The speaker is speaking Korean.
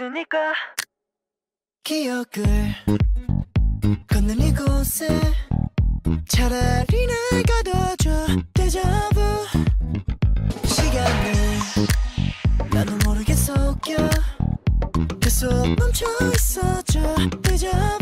있으니까. 기억을 걷는 이곳에 차라리 날 가둬줘 데자부 시간을 나도 모르게 섞여. 그 계속 멈춰 있어줘. 데자부